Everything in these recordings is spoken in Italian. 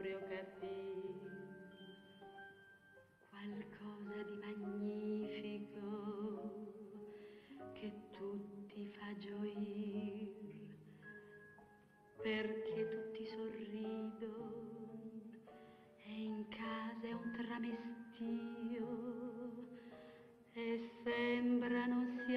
proprio capire qualcosa di magnifico che tutti fa gioire perché tutti sorridono e in casa è un tramestio e sembra non si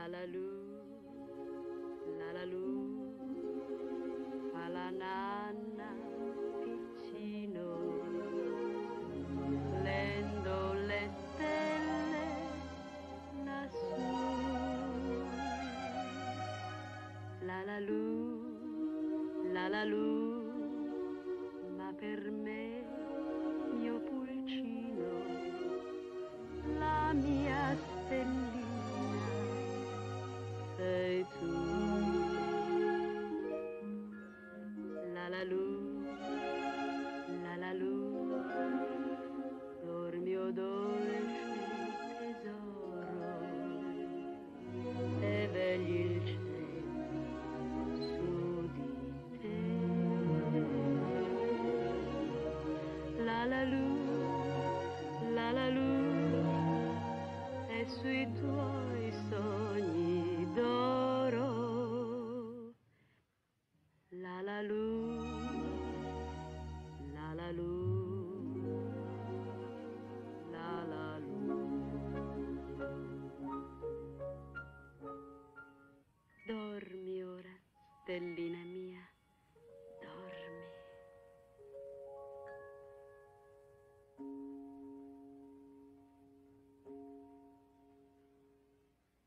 La la lu, la la lu, fa la nanna piccino, lendo le stelle lassù. La la lu, la la lu, ma per me, La lu, la la lu, dormi o dolce tesoro e vegli il cielo su di te. La la lu, ይስጥልኝ ነው።